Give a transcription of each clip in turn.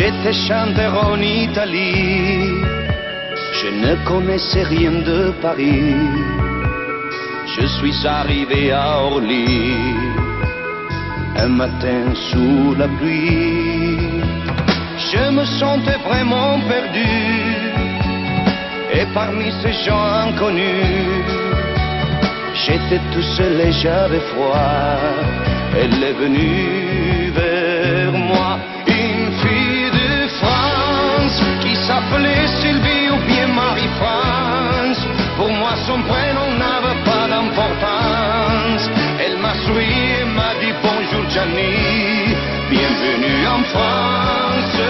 J'étais chanteur en Italie, je ne connaissais rien de Paris. Je suis arrivé à Orly un matin sous la pluie. Je me sentais vraiment perdu et parmi ces gens inconnus, j'étais tout seul et j'avais froid. Elle est venue son prénom n'avait pas d'importance. Elle m'a souri et m'a dit bonjour Gianni, bienvenue en France.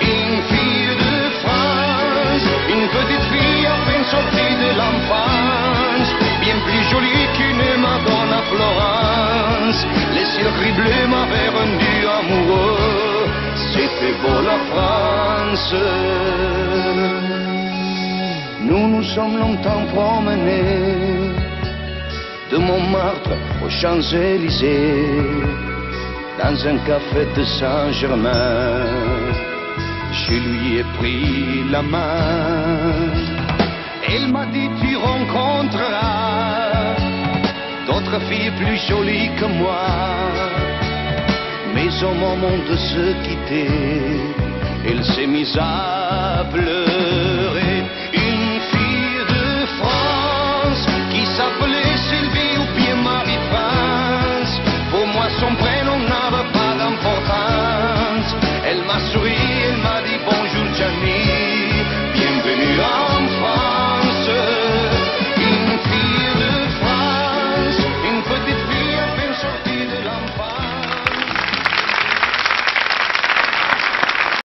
Une fille de France, une petite fille à peine sortie de l'enfance, bien plus jolie qu'une Madone à Florence. Les cils bleus m'avaient rendu amoureux, c'était beau la France. Nous nous sommes longtemps promenés de Montmartre aux Champs-Élysées, dans un café de Saint-Germain. Je lui ai pris la main. Elle m'a dit tu rencontreras d'autres filles plus jolies que moi. Mais au moment de se quitter, elle s'est mise à pleurer. son